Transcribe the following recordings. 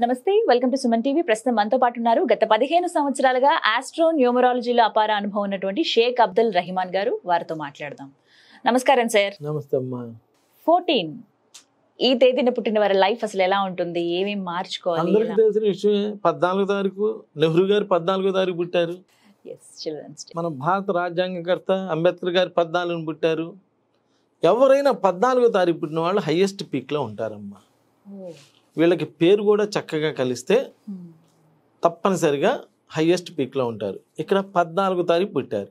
నమస్తే welcome to Suman TV. ప్రస్తుతం మనతో పాటు ఉన్నారు గత పదిహేను సంవత్సరాలుగా ఆస్ట్రో న్యూమరాలజీలో అపార అనుభవం ఉన్నటువంటి షేక్ అబ్దుల్ రహిమాన్ గారు వారితో మాట్లాడదాం. నమస్కారం సార్. నమస్తే అమ్మా. ఫోర్టీన్. ఈ తేదీన పుట్టిన వారి లైఫ్ అసలు ఎలా ఉంటుంది? ఏమేమి మార్చుకోవాలి? అందరికి తెలిసిన విషయమే పద్నాలుగో తారీఖు నెహ్రూ గారు పద్నాలుగో తారీఖు పుట్టారు. మన భారత రాజ్యాంగకర్త అంబేద్కర్ గారు పద్నాలుగున పుట్టారు. ఎవరైనా పద్నాలుగో తారీఖు పుట్టిన వాళ్ళు హైయెస్ట్ పీక్లో ఉంటారమ్మా. వీళ్ళకి పేరు కూడా చక్కగా కలిస్తే తప్పనిసరిగా హైయెస్ట్ పీక్లో ఉంటారు. ఇక్కడ పద్నాలుగో తారీఖు పుట్టారు.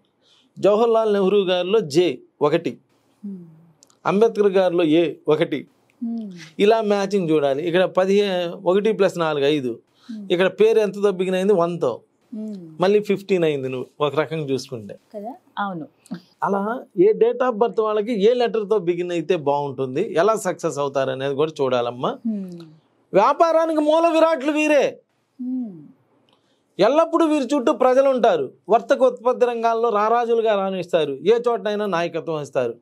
జవహర్లాల్ నెహ్రూ గారిలో జే ఒకటి. అంబేద్కర్ గారిలో ఏ ఒకటి. ఇలా మ్యాచింగ్ చూడాలి. ఇక్కడ పదిహే ఒకటి ప్లస్ నాలుగు ఐదు. ఇక్కడ పేరు ఎంత దబ్బిగినైంది? వన్తో మళ్ళీ ఫిఫ్టీన్ అయింది నువ్వు ఒక రకంగా చూసుకుంటే. కదా? అవును. అలా ఏ డేట్ ఆఫ్ బర్త్ వాళ్ళకి ఏ లెటర్తో బిగిన్ అయితే బాగుంటుంది ఎలా సక్సెస్ అవుతారు అనేది కూడా చూడాలమ్మా. వ్యాపారానికి మూల విరాట్లు వీరే. ఎల్లప్పుడూ వీరి చుట్టూ ప్రజలు ఉంటారు వర్తక ఉత్పత్తి రంగాల్లో రారాజులుగా రాణిస్తారు. ఏ చోటనైనా నాయకత్వం ఇస్తారు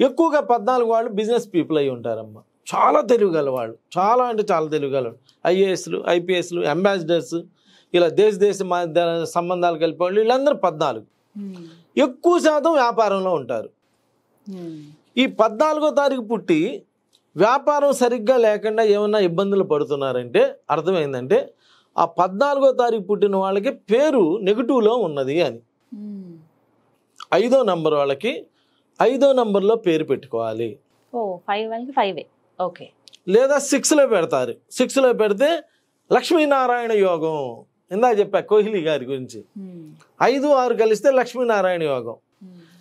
ఎక్కువగా పద్నాలుగు వాళ్ళు బిజినెస్ పీపుల్ అయి ఉంటారమ్మా. చాలా తెలివిగల వాళ్ళు చాలా అంటే చాలా తెలివిగల ఐఏఎస్లు ఐపీఎస్లు అంబాసిడర్స్ ఇలా దేశ దేశ సంబంధాలు కలిపే వాళ్ళు వీళ్ళందరూ పద్నాలుగు. ఎక్కువ శాతం వ్యాపారంలో ఉంటారు. ఈ పద్నాలుగో తారీఖు పుట్టి వ్యాపారం సరిగ్గా లేకుండా ఏమన్నా ఇబ్బందులు పడుతున్నారంటే అర్థమైందంటే ఆ పద్నాలుగో తారీఖు పుట్టిన వాళ్ళకి పేరు నెగిటివ్లో ఉన్నది అని. ఐదో నంబర్ వాళ్ళకి ఐదో నంబర్లో పేరు పెట్టుకోవాలి. ఓకే. లేదా సిక్స్లో పెడతారు. సిక్స్లో పెడితే లక్ష్మీనారాయణ యోగం. ఇందా చెప్పా కోహ్లీ గారి గురించి. ఐదు ఆరు కలిస్తే లక్ష్మీనారాయణ యోగం.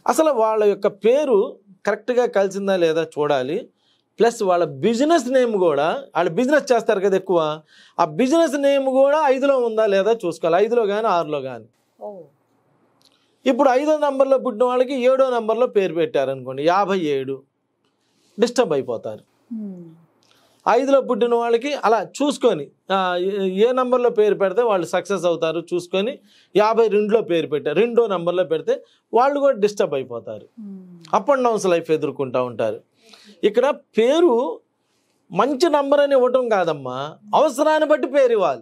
అసలు వాళ్ళ యొక్క పేరు కరెక్ట్గా కలిసిందా లేదా చూడాలి. ప్లస్ వాళ్ళ బిజినెస్ నేమ్ కూడా వాళ్ళు బిజినెస్ చేస్తారు కదా ఎక్కువ ఆ బిజినెస్ నేమ్ కూడా ఐదులో ఉందా లేదా చూసుకోవాలి. ఐదులో కానీ ఆరులో కానీ ఇప్పుడు ఐదో నంబర్లో పుట్టిన వాళ్ళకి ఏడో నంబర్లో పేరు పెట్టారనుకోండి యాభై ఏడు డిస్టర్బ్ అయిపోతారు. ఐదులో పుట్టిన వాళ్ళకి అలా చూసుకొని ఏ- ఏ నంబర్లో పేరు పెడితే వాళ్ళు సక్సెస్ అవుతారు చూసుకొని యాభై రెండులో పేరు పెట్టారు రెండో నంబర్లో పెడితే వాళ్ళు కూడా డిస్టర్బ్ అయిపోతారు. అప్ అండ్ డౌన్స్ లైఫ్ ఎదుర్కొంటూ ఉంటారు. ఇక్కడ పేరు మంచి నంబర్ అని ఇవ్వటం కాదమ్మా. అవసరాన్ని బట్టి పేరు ఇవ్వాలి.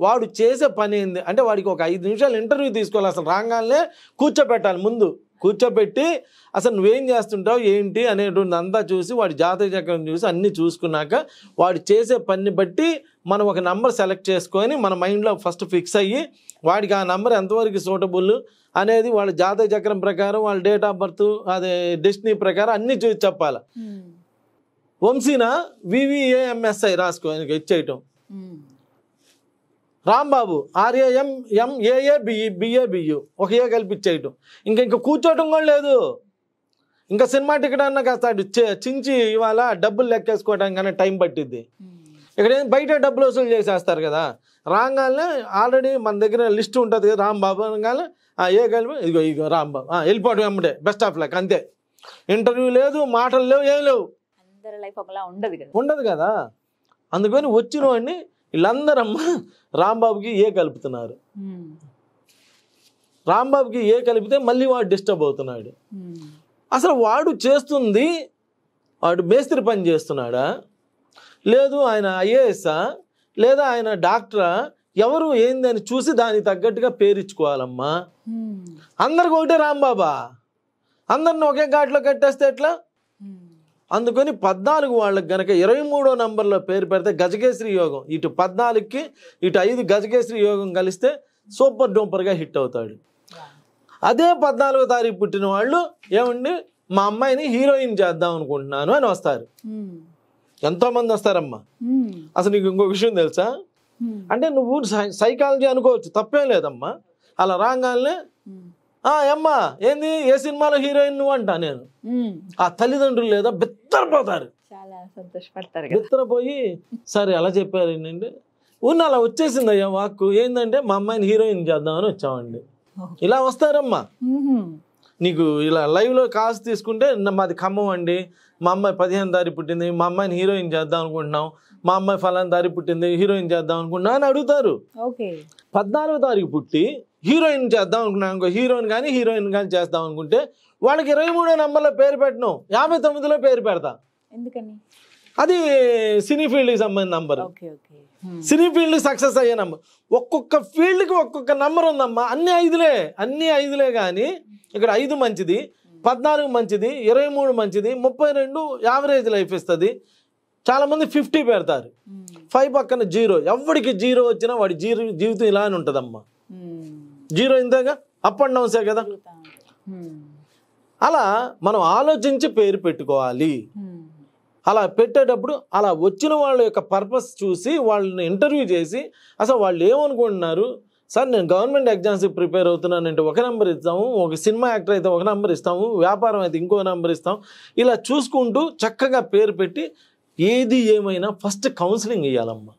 వాడు చేసే పని ఏంది? అంటే వాడికి ఒక ఐదు నిమిషాలు ఇంటర్వ్యూ తీసుకోవాలి. అసలు రాగానే కూర్చోబెట్టాలి ముందు. కూర్చోబెట్టి అసలు నువ్వేం చేస్తుంటావు ఏంటి అనేటువంటి అంతా చూసి వాడి జాతక చక్రం చూసి అన్నీ చూసుకున్నాక వాడు చేసే పని బట్టి మనం ఒక నంబర్ సెలెక్ట్ చేసుకొని మన మైండ్లో ఫస్ట్ ఫిక్స్ అయ్యి వాడికి ఆ నంబర్ ఎంతవరకు సూటబుల్ అనేది వాళ్ళ జాతక చక్రం ప్రకారం వాళ్ళ డేట్ ఆఫ్ బర్త్ అదే డెస్టినీ ప్రకారం అన్నీ చూసి చెప్పాలి. వంశీనా వివిఏఎంఎస్ఐ రాసుకో ఇచ్చేయటం. రాంబాబు ఆర్ఏఎం ఎం ఏఏ బిఈ బిఏ బియు ఒక ఏ కలిపి ఇచ్చేయటం ఇంకా ఇంకా కూర్చోవటం కూడా లేదు. ఇంకా సినిమా టికెట్ అన్న కాస్త చించి ఇవాళ డబ్బులు లెక్కేసుకోవడానికి కానీ టైం పట్టిద్ది. ఇక్కడ ఏం బయట డబ్బులు వసూలు చేసేస్తారు కదా. రాగానే ఆల్రెడీ మన దగ్గర లిస్ట్ ఉంటుంది కదా రాంబాబు అనగానే ఆ, ఏ కలిపి ఇదిగో ఇదిగో రాంబాబు వెళ్ళిపోవడం వెంబడే బెస్ట్ ఆఫ్ లక్ అంతే. ఇంటర్వ్యూ లేదు మాటలు లేవు ఏం లేవు. అందరి లైఫ్ ఒకలా ఉండదు కదా. ఉండదు కదా. అందుకని వచ్చిన వాడిని వీళ్ళందరమ్మ రాంబాబుకి ఏ కలుపుతున్నారు? రాంబాబుకి ఏ కలిపితే మళ్ళీ వాడు డిస్టర్బ్ అవుతున్నాడు. అసలు వాడు చేస్తుంది వాడు మేస్త్రి పని చేస్తున్నాడా? లేదు ఆయన ఐఏఎస్ఆ లేదా ఆయన డాక్టరా ఎవరు ఏందని చూసి దానికి తగ్గట్టుగా పేరిచ్చుకోవాలమ్మా. అందరికి ఒకటే రాంబాబా. అందరిని ఒకే ఘాట్లో కట్టేస్తే ఎట్లా? అందుకని పద్నాలుగు వాళ్ళకి గనక ఇరవై మూడో నంబర్లో పేరు పెడితే గజకేశ్రీ యోగం. ఇటు పద్నాలుగుకి ఇటు ఐదు గజకేశ్రీ యోగం కలిస్తే సూపర్ డూపర్గా హిట్ అవుతాడు. అదే పద్నాలుగో తారీఖు పుట్టిన వాళ్ళు ఏమండి మా అమ్మాయిని హీరోయిన్ చేద్దాం అనుకుంటున్నాను అని వస్తారు. ఎంతోమంది వస్తారమ్మా. అసలు నీకు ఇంకో విషయం తెలుసా? అంటే నువ్వు సై- సైకాలజీ అనుకోవచ్చు తప్పేం లేదమ్మా. అలా రాగానే అమ్మా ఏంది? ఏ సినిమాలో హీరోయిన్ నువ్వు అంటా నేను ఆ తల్లిదండ్రులు లేదా బెత్తరపోతారు. చాలా సంతోషపడతారు కదా. బెత్తరపోయి సరే అలా చెప్పారు ఏంటంటే ఉన్న అలా వచ్చేసింది అయ్యా వాక్కు. ఏంటంటే మా అమ్మాయిని హీరోయిన్ చేద్దామని వచ్చామండి. ఇలా వస్తారమ్మా. నీకు ఇలా లైవ్లో కాసు తీసుకుంటే "నా- మాది ఖమ్మం అండి. మా అమ్మాయి పదిహేను తారీఖు పుట్టింది మా అమ్మాయిని హీరోయిన్ చేద్దాం అనుకుంటున్నాం మా అమ్మాయి ఫలానా తారీఖు పుట్టింది హీరోయిన్ చేద్దాం అనుకుంటున్నా అని అడుగుతారు. పద్నాలుగో తారీఖు పుట్టి హీరోయిన్ చేద్దాం అనుకున్నాం ఇంకో హీరోయిన్ కానీ హీరోయిన్ కానీ చేద్దాం అనుకుంటే వాళ్ళకి ఇరవై మూడో నెంబర్లో పేరు పెట్టను యాభై తొమ్మిదిలో పేరు పెడతా. ఎందుకని? అది సినీ ఫీల్డ్కి సంబంధించిన నంబర్. సినీ ఫీల్డ్ సక్సెస్ అయ్యే నంబర్. ఒక్కొక్క ఫీల్డ్కి ఒక్కొక్క నంబర్ ఉందమ్మా అన్ని ఐదులే అన్ని ఐదులే కానీ ఇక్కడ ఐదు మంచిది. పద్నాలుగు మంచిది ఇరవై మూడు మంచిది ముప్పై రెండు యావరేజ్ లైఫ్ ఇస్తుంది. చాలామంది ఫిఫ్టీ పెడతారు. ఫైవ్ పక్కన జీరో. ఎవరికి జీరో వచ్చినా వాడి జీరో జీవితం ఇలానే ఉంటుందమ్మా. జీరో ఇంతేగా? అప్ అండ్ డౌన్సే కదా? అలా మనం ఆలోచించి పేరు పెట్టుకోవాలి. అలా పెట్టేటప్పుడు అలా వచ్చిన వాళ్ళ యొక్క పర్పస్ చూసి వాళ్ళని ఇంటర్వ్యూ చేసి అసలు వాళ్ళు ఏమనుకుంటున్నారు? సార్ నేను గవర్నమెంట్ ఎగ్జామ్స్కి ప్రిపేర్ అవుతున్నానంటే ఒక నెంబర్ ఇస్తాము ఒక సినిమా యాక్టర్ అయితే ఒక నెంబర్ ఇస్తాము వ్యాపారం అయితే ఇంకో నెంబర్ ఇస్తాం ఇలా చూసుకుంటూ చక్కగా పేరు పెట్టి ఏది ఏమైనా ఫస్ట్ కౌన్సిలింగ్ ఇవ్వాలమ్మా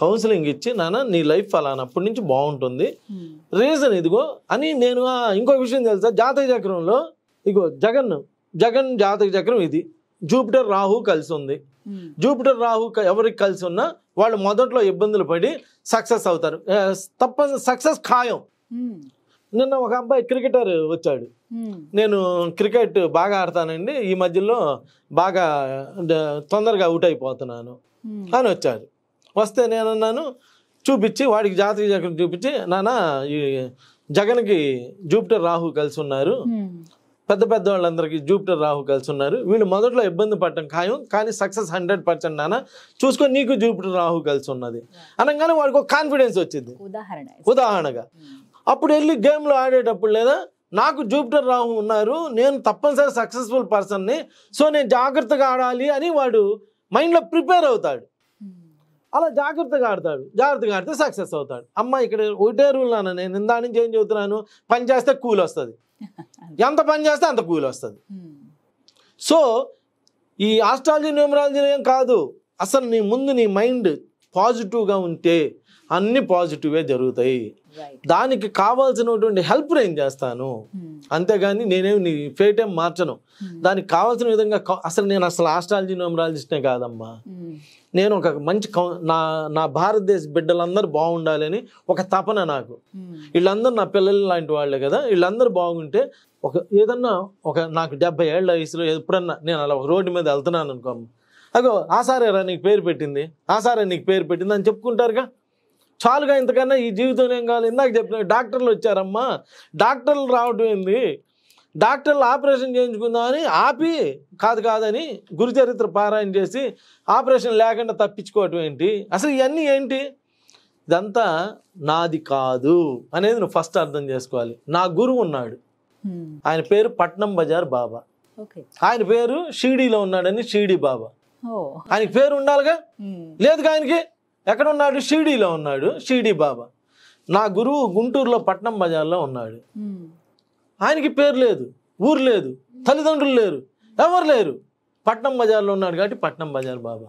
కౌన్సిలింగ్ ఇచ్చి నాన్న నీ లైఫ్ అలానప్పటి నుంచి బాగుంటుంది. రీజన్ ఇదిగో అని నేను ఇంకో విషయం తెలుసా? జాతక చక్రంలో ఇగో జగన్ జగన్ జాతక చక్రం ఇది. జూపిటర్ రాహు కలిసి ఉంది. జూపిటర్ రాహు ఎవరికి కలిసి ఉన్నా వాళ్ళు మొదట్లో ఇబ్బందులు పడి సక్సెస్ అవుతారు. తప్ప సక్సెస్ ఖాయం. నిన్న ఒక అబ్బాయి క్రికెటర్ వచ్చాడు. నేను క్రికెట్ బాగా ఆడతానండి. ఈ మధ్యలో బాగా తొందరగా అవుట్ అయిపోతున్నాను అని వచ్చాడు. వస్తే నేనన్నాను చూపించి వాడికి జాతక చక్రం చూపించి నానా ఈ జగన్కి జూపిటర్ రాహు కలిసి ఉన్నారు. పెద్ద పెద్ద వాళ్ళందరికీ జూపిటర్ రాహు కలిసి ఉన్నారు వీళ్ళు మొదట్లో ఇబ్బంది పడటం ఖాయం కానీ సక్సెస్ హండ్రెడ్ పర్సెంట్ నాన్న. చూసుకొని నీకు జూపిటర్ రాహు కలిసి ఉన్నది అనగానే వాడికి ఒక కాన్ఫిడెన్స్ వచ్చింది. ఉదాహరణ. ఉదాహరణగా. అప్పుడు వెళ్ళి గేమ్లో ఆడేటప్పుడు లేదా నాకు జూపిటర్ రాహు ఉన్నారు నేను తప్పనిసరి సక్సెస్ఫుల్ పర్సన్ని సో నేను జాగ్రత్తగా ఆడాలి అని వాడు మైండ్లో ప్రిపేర్ అవుతాడు. అలా జాగ్రత్తగా ఆడతాడు. జాగ్రత్తగా ఆడితే సక్సెస్ అవుతాడు. అమ్మ ఇక్కడ ఒకటే రూల్ నాన్న నేను ఇందా నుంచి ఏం చెబుతున్నాను? పని చేస్తే కూల్ వస్తుంది. ఎంత పని చేస్తే అంత కూల్ వస్తుంది. సో ఈ ఆస్ట్రాలజీ న్యూమరాలజీ ఏం కాదు. అసలు నీ ముందు నీ మైండ్ పాజిటివ్గా ఉంటే అన్ని పాజిటివే జరుగుతాయి. దానికి కావాల్సినటువంటి హెల్ప్ నేను చేస్తాను. అంతేగాని నేనేం నీ ఫేట్ ఏం మార్చను. దానికి కావాల్సిన విధంగా అసలు నేను అసలు ఆస్ట్రాలజీ న్యూమరాలజిస్ట్నే కాదమ్మా. నేను ఒక మంచి నా నా భారతదేశ బిడ్డలందరూ బాగుండాలని ఒక తపన నాకు. వీళ్ళందరూ నా పిల్లలు లాంటి వాళ్ళే కదా వీళ్ళందరూ బాగుంటే ఒక ఏదన్నా ఒక నాకు డెబ్బై ఏళ్ళ వయసులో ఎప్పుడన్నా నేను అలా ఒక రోడ్డు మీద వెళ్తున్నాను అనుకో అగో ఆసారేరా నీకు పేరు పెట్టింది ఆసారే నీకు పేరు పెట్టింది అని చెప్పుకుంటారుగా. చాలుగా ఇంతకన్నా ఈ జీవితం ఏం కావాలి? ఇందాక చెప్పిన డాక్టర్లు వచ్చారమ్మా. డాక్టర్లు రావడం ఏంది? డాక్టర్లు ఆపరేషన్ చేయించుకుందామని ఆపి కాదు కాదని గురుచరిత్ర పారాయణ చేసి ఆపరేషన్ లేకుండా తప్పించుకోవటం ఏంటి? అసలు ఇవన్నీ ఏంటి? ఇదంతా నాది కాదు అనేది నువ్వు ఫస్ట్ అర్థం చేసుకోవాలి. నా గురువు ఉన్నాడు. ఆయన పేరు పట్నం బజార్ బాబా. ఆయన పేరు షీడీలో ఉన్నాడని షీడీ బాబా. ఆయనకి పేరు ఉండాలిగా? లేదు ఆయనకి? ఎక్కడ ఉన్నాడు షీడీలో ఉన్నాడు. షీడీ బాబా. నా గురువు గుంటూరులో పట్నం బజార్లో ఉన్నాడు. ఆయనకి పేరు లేదు ఊరు లేదు తల్లిదండ్రులు లేరు ఎవరు లేరు. పట్నం బజార్లో ఉన్నాడు కాబట్టి పట్నం బజార్ బాబా.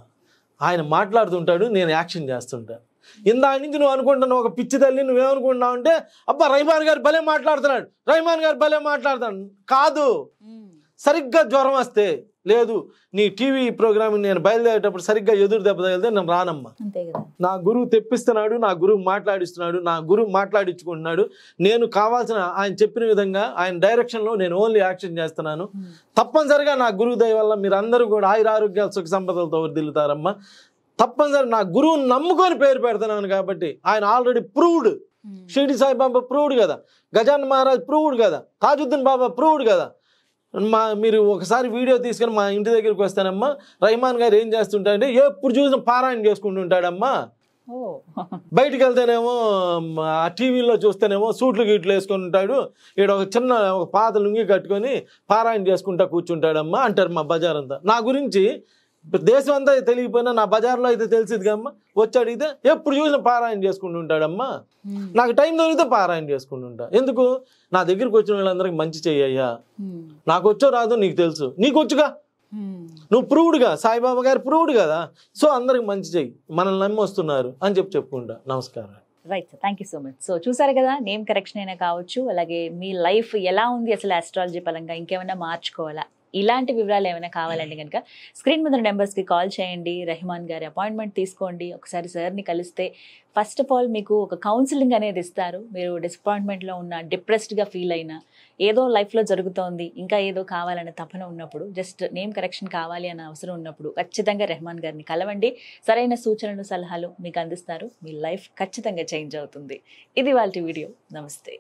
ఆయన మాట్లాడుతుంటాడు నేను యాక్షన్ చేస్తుంటా. ఇందా నుంచి నువ్వు అనుకుంటున్నావు ఒక పిచ్చి తల్లి నువ్వేమనుకుంటున్నావు అంటే అబ్బా రైమాన్ గారు భలే మాట్లాడుతున్నాడు రైమాన్ గారు భలే మాట్లాడుతున్నాడు. కాదు. సరిగ్గా జ్వరం వస్తే లేదు నీ టీవీ ప్రోగ్రామ్ నేను బయలుదేరేటప్పుడు సరిగ్గా ఎదురు దెబ్బ తగిలితే నేను రానమ్మా. నా గురువు తెప్పిస్తున్నాడు నా గురువు మాట్లాడిస్తున్నాడు నా గురువు మాట్లాడించుకుంటున్నాడు. నేను కావాల్సిన ఆయన చెప్పిన విధంగా ఆయన డైరెక్షన్లో నేను ఓన్లీ యాక్షన్ చేస్తున్నాను. తప్పనిసరిగా నా గురువు దయ వల్ల మీరు అందరూ కూడా ఆయుర ఆరోగ్యాలు సుఖ సంపదలతో వర్దిల్లుతారమ్మా తప్పనిసరి నా గురువుని నమ్ముకొని పేరు పెడుతున్నాను కాబట్టి ఆయన already proved Shirdi Sai Baba proved కదా. గజాన్ మహారాజ్ ప్రూవ్డ్ కదా. తాజుద్దీన్ బాబా ప్రూవ్డ్ కదా. మా మీరు ఒకసారి వీడియో తీసుకొని మా ఇంటి దగ్గరికి వస్తానమ్మా. రహమాన్ గారు ఏం చేస్తుంటాడంటే ఎప్పుడు చూసిన పారాయణ చేసుకుంటుంటాడమ్మా. బయటికి వెళ్తేనేమో ఆ టీవీలో చూస్తేనేమో సూట్లు గీట్లు వేసుకొని ఉంటాడు ఇక్కడ ఒక చిన్న ఒక పాత లుంగి కట్టుకొని పారాయణ చేసుకుంటా కూర్చుంటాడమ్మా అంటారు మా బజార్ అంతా నా గురించి దేశం అంతా తెలియకపోయినా నా బజార్లో అయితే తెలిసింది కమ్మా వచ్చి అడిగితే ఎప్పుడు చూసిన పారాయణ చేసుకుంటూ ఉంటాడమ్మా. నాకు టైం దొరికితే పారాయణ చేసుకుంటుంటా ఎందుకు? నా దగ్గరికి వచ్చిన వాళ్ళందరికీ మంచి చెయ్యయ్యా. నాకు వచ్చో రాదో నీకు తెలుసు. నీకు వచ్చుగా? నువ్వు ప్రూవ్డ్గా సాయిబాబా గారు ప్రూవ్డ్ కదా. సో అందరికి మంచి చెయ్యి. మనల్ని నమ్మి వస్తున్నారు అని చెప్పి చెప్పుకుంటా. నమస్కారం. Right sir thank you so much so చూసారు కదా నేమ్ కరెక్షన్ అయినా కావచ్చు అలాగే మీ లైఫ్ ఎలా ఉంది అసలు ఆస్ట్రాలజీ పరంగా? ఇంకేమైనా మార్చుకోవాలా? ఇలాంటి వివరాలు ఏమైనా కావాలంటే కనుక స్క్రీన్ మీద నెంబర్స్కి కాల్ చేయండి. రెహమాన్ గారి అపాయింట్మెంట్ తీసుకోండి. ఒకసారి సార్ని కలిస్తే ఫస్ట్ ఆఫ్ ఆల్ మీకు ఒక కౌన్సిలింగ్ అనేది ఇస్తారు. మీరు డిసప్పాయింట్మెంట్లో ఉన్న డిప్రెస్డ్గా ఫీల్ అయినా ఏదో లైఫ్లో జరుగుతోంది ఇంకా ఏదో కావాలనే తపన ఉన్నప్పుడు జస్ట్ నేమ్ కరెక్షన్ కావాలి అన్న అవసరం ఉన్నప్పుడు ఖచ్చితంగా రెహమాన్ గారిని కలవండి. సరైన సూచనలు సలహాలు మీకు అందిస్తారు. మీ లైఫ్ ఖచ్చితంగా చేంజ్ అవుతుంది. ఇది వాళ్ళ వీడియో. నమస్తే.